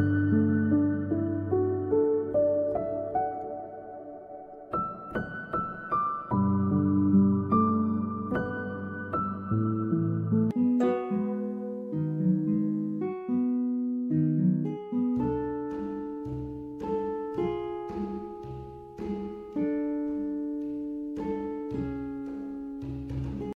うん。